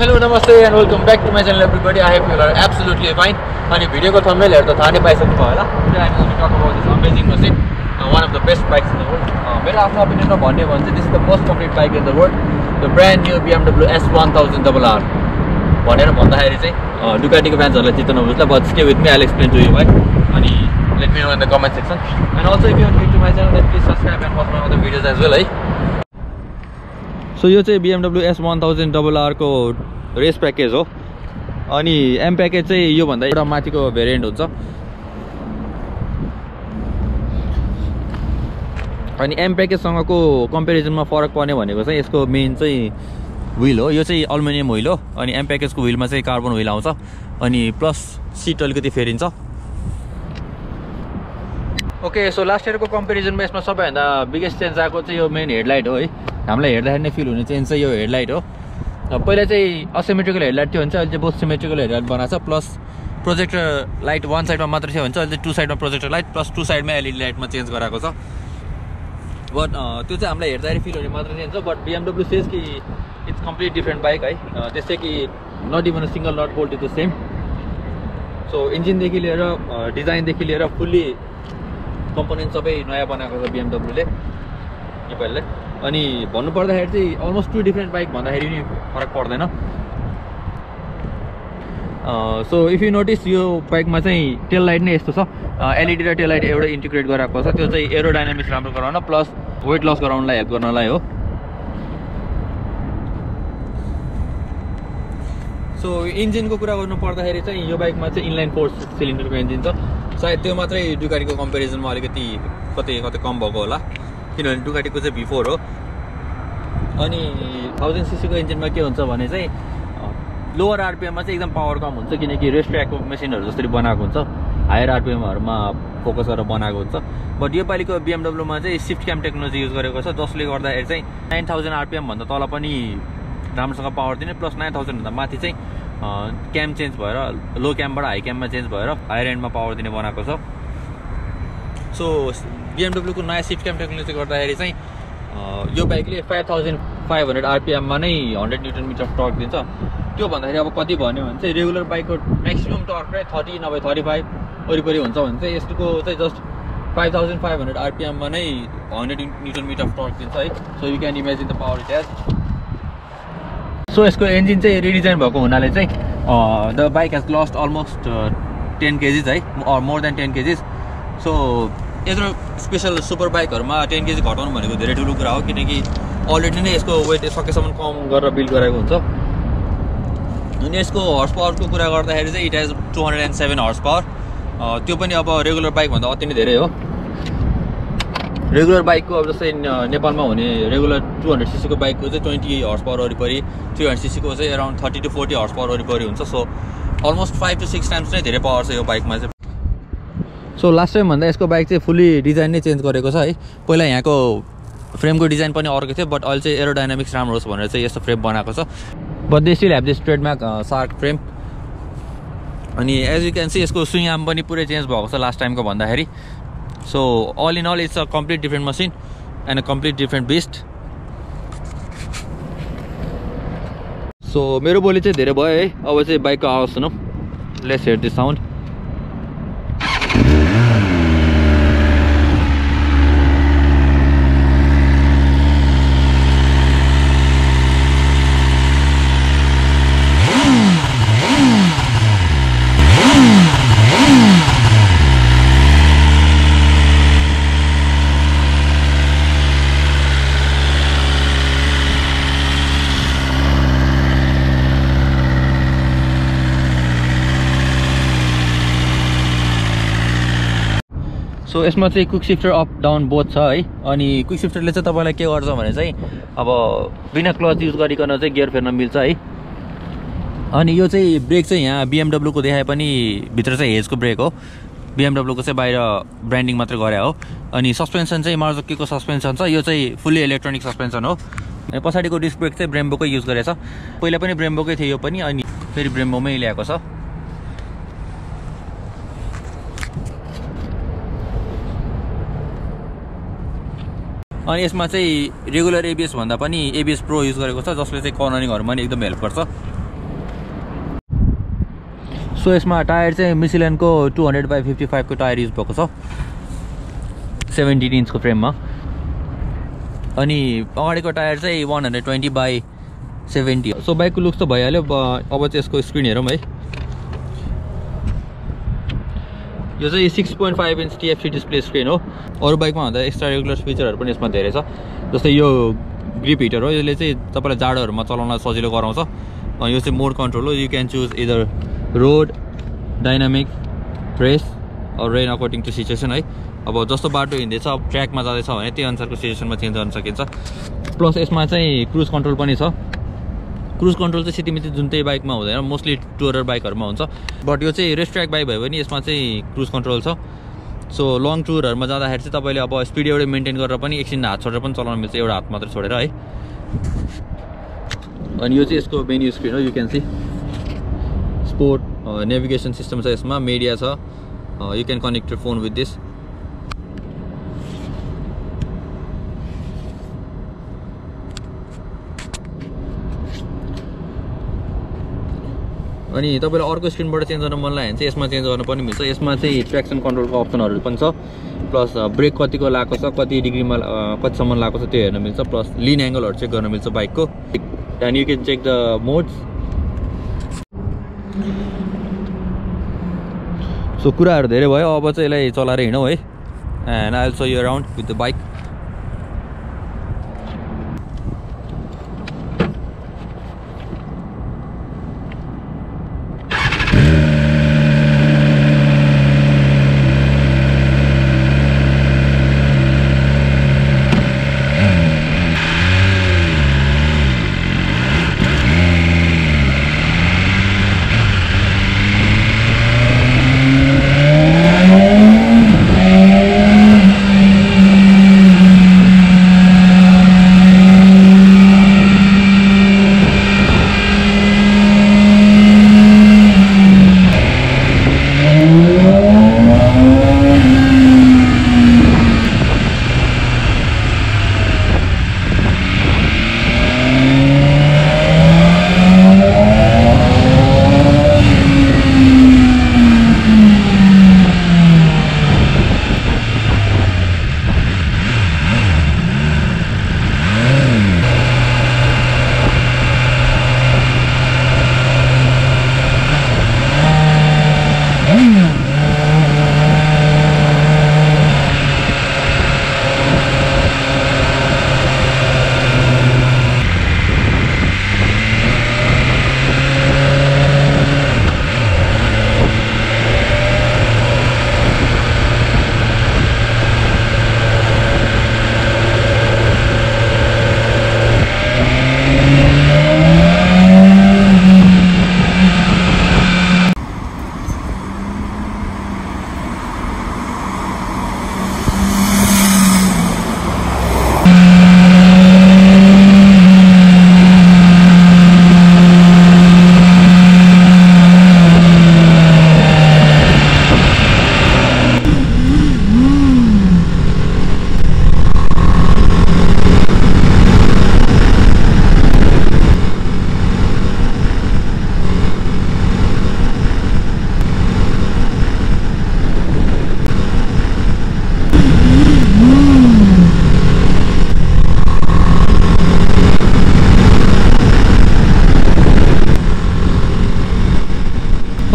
नमस्ते and welcome back to my channel everybody I hope you're absolutely fine अनि भिडियोको थम्मेल हेर्दा थाहा नै पाइसक्नु भयो होला amazing machine one of the best bikes in the world मेरो आफ्नो ओपिनियनमा भन्ने भने चाहिँ this is the most complete bike in the world the brand new BMW S one thousand double R भनेर भन्दाखेरि चाहिँ डुकाटीको फ्यान्सहरूलाई चित्त नबुझ्ला but stay with me I explain to you bike अनि let me know in the comment section and also if you to my channel please subscribe and my other videos as well है so यो चाहिँ BMW S one thousand double आरको race package हो. अनि am package चाहिँ योभन्दा एउटा माथिको variant हुन्छ। अनि एम प्याकेजसँगको कम्पेरिजनमा फरक पर्ने भनेको चाहिँ यसको मेन चाहिँ विल हो। यो चाहिँ अल्मुनियम विल हो। अनि एम प्याकेजको विलमा चाहिँ कार्बन विल आउँछ। अनि प्लस सिट अलिकति फेरिन्छ। ओके सो लास्ट इयरको कम्पेरिजनमा यसमा सबैभन्दा बिगेस्ट चेन्ज आएको चाहिँ यो मेन हेडलाइट हो है। हामीलाई हेर्दाखेरि नै फिल हुने चेन्ज चाहिँ यो हेडलाइट हो। पहिला चाहिँ असिमेट्रिकल हेडलाइट थियो भने चाहिँ अहिले चाहिँ बहुत सिमेट्रिकल हेडलाइट बनाएको छ प्लस प्रोजेक्टर लाइट वान साइडमा मात्र थियो भने चाहिँ अहिले चाहिँ टु साइडमा प्रोजेक्टर लाइट प्लस टु साइडमा एलइडी लाइटमा चेन्ज गराएको छ। बट त्यो चाहिँ हामीलाई हेर्दाखेरि फिल हुने मात्र चेन्ज हो बट बिएमडब्ल्यू सेज कि इट्स कम्प्लिट डिफ्रेन्ट बाइक है। त्यस्तै कि not even single nut bolt is the same so इन्जिनदेखि लिएर डिजाइनदेखि लिएर फुल्ली कम्पोनेन्ट सबै नयाँ बनाएको छ बिएमडब्ल्यूले नेपालले। अनि भन्नुपर्दाखेरि चाहिँ अलमोस्ट टु डिफ्रेन्ट बाइक भन्दाखेरि नि फरक पर्दैन। सो इफ यु नोटिस यो बाइकमा चाहिँ टेल लाइट नै यस्तो छ। एलइडी र टेल लाइट एउटै इन्टिग्रेट गराएको छ। त्यो चाहिँ एरोडाइनामिक्स राम्रो गराउन प्लस वेट लस गराउनलाई हेल्प गर्नलाई हो। सो इन्जिनको कुरा गर्नु पर्दाखेरि चाहिँ यो बाइकमा चाहिँ इनलाइन फोर सिलिन्डरको इन्जिन छ। सायद त्यो मात्रै डुकाटीको कम्पेरिजनमा अलिकति कतै कतै कम भएको होला। किनभने डुकाटीको चाहिँ भिफोर हो। अनि थाउजन्ड सिसीको इन्जिनमा के हुन्छ भने चाहिँ लोवर आरपिएममा चाहिँ एकदम पावर कम हुन्छ किनकि रेस्ट ट्र्याकको मेसिनहरू जसरी बनाएको हुन्छ हायर आरपिएमहरूमा फोकस गरेर बनाएको हुन्छ। बट योपालिको बिएमडब्ल्यूमा चाहिँ सिफ्ट क्याम टेक्नोलोजी युज गरेको छ जसले गर्दाखेरि चाहिँ नाइन थाउजन्ड आरपिएमभन्दा तल पनि राम्रोसँग पावर दिने प्लस नाइन थाउजन्डभन्दा माथि चाहिँ क्याम चेन्ज भएर लो क्यामबाट हाई क्याममा चेन्ज भएर हायर एन्डमा पावर दिने बनाएको छ। सो बिएमडब्ल्यूको नयाँ सिफ्ट क्याम टेक्नोलोजी गर्दाखेरि चाहिँ यो बाइकले फाइभ थाउजन्ड फाइभ हन्ड्रेड आरपिएममा नै हन्ड्रेड न्युटन मिटर टर्क दिन्छ। त्यो भन्दाखेरि अब कति भन्यो भने चाहिँ रेगुलर बाइकको म्याक्सिमम् टर्क चाहिँ थर्टी नभए थर्टी फाइभ वरिपरि हुन्छ भने चाहिँ यसको चाहिँ just five thousand five hundred आरपिएममा नै हन्ड्रेड न्युटन मिटर टर्क दिन्छ है। So you can imagine the power it has so यसको इन्जिन चाहिँ रिडिजाइन भएको हुनाले चाहिँ the bike has lost almost ten kgs है more than ten kgs so यत्रो स्पेसल सुपर बाइकहरूमा टेन केजी घटाउनु भनेको धेरै ठुलो कुरा हो किनकि अलरेडी नै यसको वेट सकेसम्म कम गरेर बिल्ड गराएको हुन्छ। अनि यसको हर्स पावरको कुरा गर्दाखेरि चाहिँ it has two hundred and seven horse power त्यो पनि अब रेगुलर बाइकभन्दा अति नै धेरै हो। रेगुलर बाइकको अब जस्तै नेपालमा हुने रेगुलर टु हन्ड्रेड सिसीको बाइकको चाहिँ ट्वेन्टी हर्स पावर वरिपरि थ्री हन्ड्रेड सिसीको चाहिँ around thirty to forty horse power वरिपरि हुन्छ। So almost five to six times नै धेरै पावर छ यो बाइकमा चाहिँ। सो लास्ट टाइम भन्दा यसको बाइक चाहिँ फुल्ली डिजाइन नै चेन्ज गरेको छ है। पहिला यहाँको फ्रेमको डिजाइन पनि अर्को थियो बट अहिले चाहिँ एरोडाइनामिक्स राम्रो होस् भनेर चाहिँ यस्तो फ्रेम बनाएको छ। But they still have this trademark shark frame अनि एज यु क्यान सी यसको स्विङ आर्म पनि पुरै चेन्ज भएको छ लास्ट टाइमको भन्दाखेरि। So all in all it's a complete different machine and a complete different beast so मेरो बोली चाहिँ धेरै भयो है। अब चाहिँ बाइकको आवाज सुनौँ। Let's hear this sound so यसमा चाहिँ quick shifter up down both छ है। अनि क्विक सिफ्टरले चाहिँ तपाईँलाई के गर्छ भने चाहिँ अब बिना क्लच युज गरिकन चाहिँ गियर फेर्न मिल्छ है। अनि यो चाहिँ ब्रेक चाहिँ यहाँ बिएमडब्ल्यूको देखाए पनि भित्र चाहिँ हेजको ब्रेक हो। बिएमडब्ल्यूको चाहिँ बाहिर ब्रान्डिङ मात्रै गरे हो। अनि सस्पेन्सन चाहिँ मार्जोकीको सस्पेन्सन छ। यो चाहिँ फुल्ली इलेक्ट्रोनिक सस्पेन्सन हो। अनि पछाडिको डिस्क ब्रेक चाहिँ ब्रेम्बोकै युज गरेछ। पहिला पनि ब्रेम्बोकै थियो यो पनि अनि फेरि ब्रेम्बोमै ल्याएको छ। अनि यसमा चाहिँ रेगुलर एबिएस भन्दा पनि एबिएस प्रो युज गरेको छ जसले चाहिँ कर्नरिङहरूमा पनि एकदम हेल्प गर्छ। सो यसमा टायर चाहिँ मिसिलेनको टु हन्ड्रेड बाई फिफ्टी फाइभको टायर युज भएको छ सेभेन्टिन इन्चको फ्रेममा। अनि अगाडिको टायर चाहिँ one hundred twenty by seventy. So बाइकको लुक्स त भइहाल्यो अब चाहिँ यसको स्क्रिन हेरौँ है। यो चाहिँ six point five inch TFT display screen हो। अरू बाइकमा भन्दा एक्स्ट्रा रेगुलर फिचरहरू पनि यसमा धेरै छ। जस्तै यो ग्रिप हिटर हो। यसले चाहिँ तपाईँलाई जाडोहरूमा चलाउन सजिलो गराउँछ। यो चाहिँ मोड कन्ट्रोल हो। You can choose either road dynamic race rain according to situation है। अब जस्तो बाटो हिँड्दैछ अब ट्र्याकमा जाँदैछ भने त्यही अनुसारको सिचुएसनमा चेन्ज गर्न सकिन्छ। प्लस यसमा चाहिँ क्रुज कन्ट्रोल पनि छ। क्रुज कन्ट्रोल चाहिँ सिटिमिति जुन त्यही बाइकमा हुँदैन मोस्टली टुरर बाइकहरूमा हुन्छ। बट यो चाहिँ रेस ट्र्याक बाइक भयो भने यसमा चाहिँ क्रुज कन्ट्रोल छ। सो लङ टुरहरूमा जाँदाखेरि चाहिँ तपाईँले अब स्पिड एउटै मेन्टेन गरेर पनि एकछिन हात छोडेर पनि चलाउनु मिल्छ एउटा हात मात्रै छोडेर है। अनि यो चाहिँ यसको मेन्यु स्क्रिन हो you can see sport navigation system छ यसमा मिडिया छ। You can connect phone with this अनि तपाईँलाई अर्को स्क्रिनबाट चेन्ज गर्न मन लाग्यो भने चाहिँ यसमा चेन्ज गर्न पनि मिल्छ। यसमा चाहिँ ट्र्याक्सन कन्ट्रोलको अप्सनहरू पनि छ। प्लस ब्रेक कतिको लगाएको छ कति डिग्रीमा कतिसम्म लगाएको छ त्यो हेर्न मिल्छ। प्लस लिन एङ्गलहरू चेक गर्न मिल्छ बाइकको and you can check the modes so कुराहरू धेरै भयो। अब चाहिँ यसलाई चलाएर हिँडौँ है। And I so you around with the bike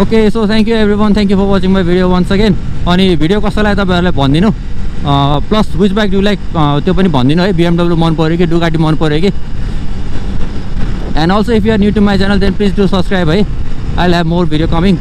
okay so thank you everyone thank you for watching my video once again अनि भिडियो कस्तो लाग्यो तपाईँहरूलाई भनिदिनु? Plus which bike do like त्यो पनि भनिदिनु है। बिएमडब्लु मन पऱ्यो कि डुगाटी मन पऱ्यो कि? And also if you are new to my channel then please do subscribe है। I have more video coming